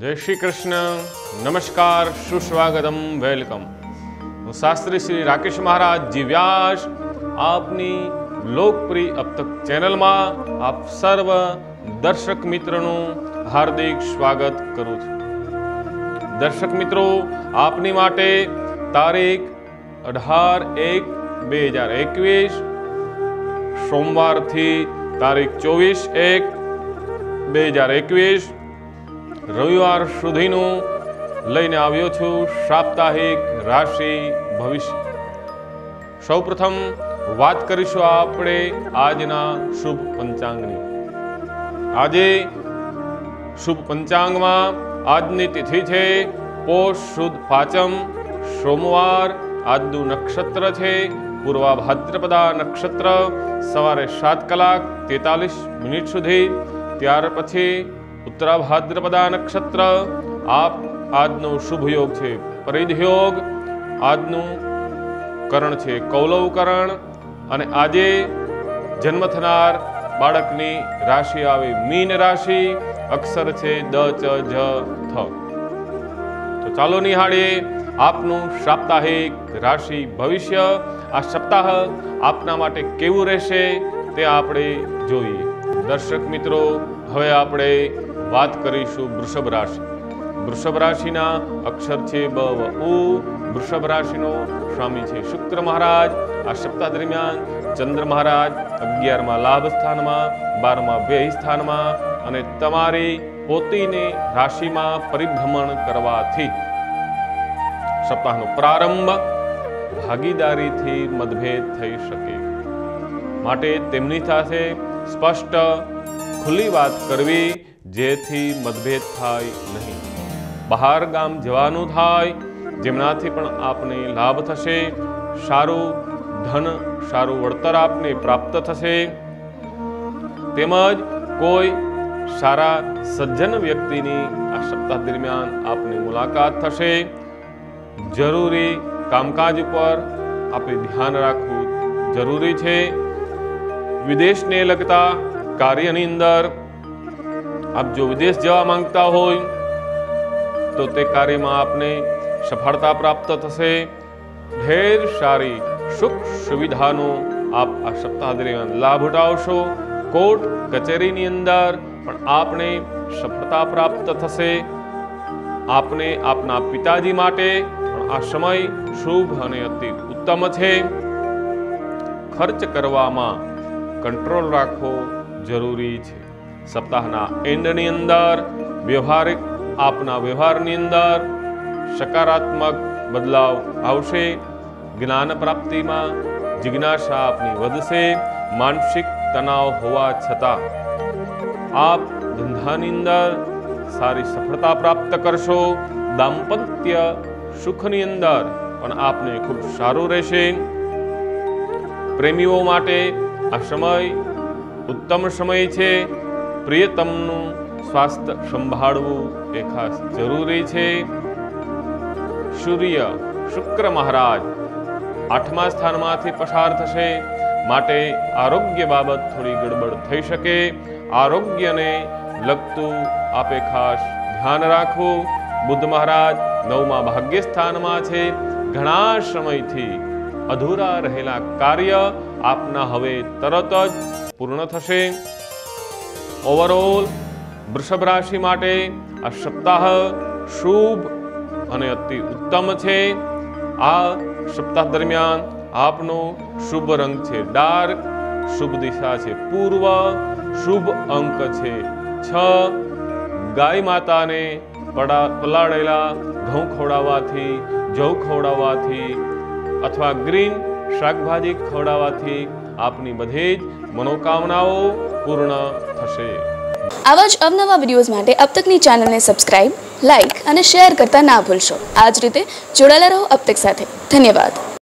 જય શ્રી કૃષ્ણ. નમસ્કાર, સુસ્વાગતમ, વેલકમ. હું શાસ્ત્રી શ્રી રાકેશ મહારાજ જી વ્યાસ આપની લોકપ્રિય અબ ચેનલમાં આપ સર્વ દર્શક મિત્રોનું હાર્દિક સ્વાગત કરું છું. દર્શક મિત્રો, આપની માટે તારીખ અઢાર એક બે હજાર એકવીસ, સોમવારથી તારીખ ચોવીસ એક બે હજાર એકવીસ રવિવાર સુધીનું લઈને આવ્યો છું સાપ્તાહિક રાશિ ભવિષ્ય. સૌપ્રથમ વાત કરીશું આપણે આજના શુભ પંચાંગની. આજે શુભ પંચાંગમાં આજની તિથિ છે પોષ, શુદ્ધ, પાંચમ. સોમવાર આજનું નક્ષત્ર છે પૂર્વા ભાદ્રપદા નક્ષત્ર. સવારે સાત કલાક તેતાલીસ મિનિટ સુધી. ત્યાર પછી ઉત્તરા ભાદ્રપદા નક્ષત્ર આપ આજનો શુભ યોગ છે પરિધ યોગ આજનું કરણ છે કૌલવ કરણ અને આજે જન્મ થનાર બાળકની રાશિ આવે મીન રાશિ અક્ષર છે દ ચ જ થ તો ચાલો નિહાળીએ આપનું સાપ્તાહિક રાશિ ભવિષ્ય, આ સપ્તાહ આપના માટે કેવું રહેશે તે આપણે જોઈએ. દર્શક મિત્રો, હવે આપણે વાત કરીશું વૃષભ રાશિ. વૃષભ રાશિના અક્ષર છે બ, વ, ઉ. વૃષભ રાશિનો સ્વામી છે શુક્ર મહારાજ. આ સપ્તાહ દરમિયાન ચંદ્ર મહારાજ અગિયારમાં લાભ સ્થાનમાં, બારમાં વ્યય સ્થાનમાં અને તમારી પોતીની રાશિમાં પરિભ્રમણ કરવાથી સપ્તાહનો પ્રારંભ ભાગીદારીથી મતભેદ થઈ શકે. માટે તેમની સાથે સ્પષ્ટ, ખુલ્લી વાત કરવી જેથી મતભેદ થાય નહીં. બહાર ગામ જવાનું થાય, જેમનાથી પણ આપને લાભ થશે. સારું ધન, સારું વળતર આપને પ્રાપ્ત થશે. તેમજ કોઈ સારા સજ્જન વ્યક્તિની આ સપ્તાહ દરમિયાન આપની મુલાકાત થશે. જરૂરી કામકાજ ઉપર આપણે ધ્યાન રાખવું જરૂરી છે. વિદેશને લગતા કાર્યની અંદર આપ જો વિદેશ જવા માંગતા હોય, તો તે કાર્યમાં આપને સફળતા પ્રાપ્ત થશે. ઢેર સારી સુખ સુવિધાનો આપ આ સપ્તાહ દરમિયાન લાભ ઉઠાવશો. કોર્ટ, કચેરીની અંદર પણ આપને સફળતા પ્રાપ્ત થશે. આપને આપના પિતાજી માટે પણ આ સમય શુભ અને અતિ ઉત્તમ છે. ખર્ચ કરવામાં કંટ્રોલ રાખવો જરૂરી છે. સપ્તાહના એન્ડની અંદર, વ્યવહારિક આપના વ્યવહારની અંદર સકારાત્મક બદલાવ આવશે, જ્ઞાન પ્રાપ્તિમાં જિજ્ઞાસા આપની વધશે, માનસિક તણાવ હોવા છતાં આપ ધંધાની અંદર સારી સફળતા પ્રાપ્ત કરશો, દાંપત્ય સુખની અંદર પણ આપને ખૂબ સારું રહેશે. પ્રેમીઓ માટે આ સમય ઉત્તમ સમય છે. પ્રિયતમનું સ્વાસ્થ્ય સંભાળવું એ ખાસ જરૂરી છે. સૂર્ય શુક્ર મહારાજ આઠમા સ્થાનમાંથી પસાર થશે. માટે આરોગ્ય બાબત થોડી ગડબડ થઈ શકે. આરોગ્યને લગતું આપે ખાસ ધ્યાન રાખવું બુદ્ધ મહારાજ નવમા ભાગ્ય સ્થાનમાં છે. ઘણા સમયથી અધૂરા રહેલા કાર્ય આપના હવે તરત જ પૂર્ણ થશે. ઓવરઓલ વૃષભ રાશિ માટે આ સપ્તાહ શુભ અને અતિ ઉત્તમ છે. આ સપ્તાહ દરમિયાન આપનો શુભ રંગ છે ડાર્ક, શુભ દિશા છે પૂર્વ, શુભ અંક છે છ. ગાય માતાને પડા પલાળેલા ઘઉં ખવડાવવાથી, જવ ખવડાવવાથી અથવા ગ્રીન શાકભાજી ખવડાવવાથી આપની બધી જ મનોકામનાઓ પૂર્ણ થશે. આવા જ અવનવા વિડીયોઝ માટે અબ તકની ચેનલને સબસ્ક્રાઇબ, લાઇક અને શેર કરતા ના ભૂલશો. આ જ રીતે જોડાયેલા રહો અબ તક સાથે. ધન્યવાદ.